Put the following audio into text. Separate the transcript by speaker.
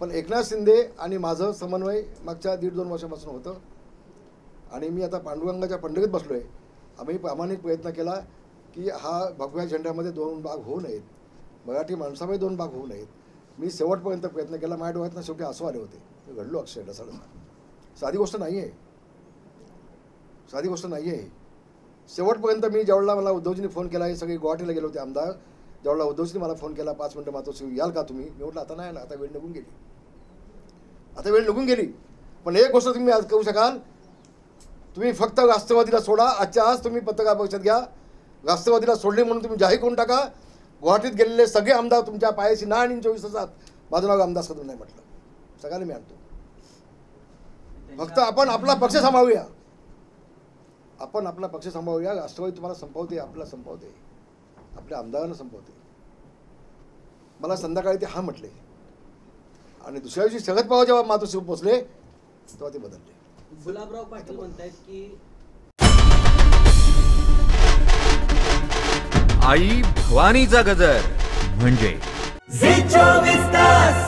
Speaker 1: पण एकनाथ शिंदे आणि माझं समन्वय मागच्या दीड दोन वर्षापासून होतं. आणि मी आता पांडुरंगाच्या पंढरीत बसलो आहे आम्ही प्रामाणिक प्रयत्न केला की हा भगव्या झेंड्यामध्ये दोन भाग होऊ नयेत. मराठी माणसामध्ये दोन भाग होऊ नयेत. मी शेवटपर्यंत प्रयत्न केला. माझ्या डोळ्यातनं शेवटी असू आले होते. मी घडलो अक्षय ढसाळ साधी गोष्ट नाही आहे साधी गोष्ट नाही आहे शेवटपर्यंत मी ज्यावेळेला मला उद्धवजींनी फोन केला हे सगळे गुवाहाटीला गेले होते आमदार. ज्यावेळेला उद्धवजीने मला फोन केला पाच मिनटं मातोश्री याल का तुम्ही? मी म्हटलं आता नाही ना आता वेळ निघून गेली. आता वेळ निघून गेली. पण एक गोष्ट तुम्ही आज करू शकाल. तुम्ही फक्त राष्ट्रवादीला सोडा. आजच्या आज तुम्ही पत्रकार परिषद घ्या. राष्ट्रवादीला सोडले म्हणून तुम्ही जाहीर करून टाका. गुवाहाटीत गेलेले सगळे आमदार तुमच्या पायाशी ना आणि चोवीस तासात. माझं नाव आमदार सदून नाही म्हटलं. सगळ्यांना मी आणतो. फक्त आपण आपला पक्ष सांभाळूया. आपण आपला पक्ष सांभाळूया. राष्ट्रवादी तुम्हाला संपवते आपला संपवते. आपल्या आमदारांना संपवते. मला संध्याकाळी ते हा म्हटले. आणि दुसऱ्या दिवशी शरद पवार जेव्हा मातोश्री पोचले तेव्हा ते बदलले.
Speaker 2: गुलाबराव पाटील म्हणतायत की
Speaker 3: आई भवानीचा गजर म्हणजे
Speaker 4: झी चोवीस तास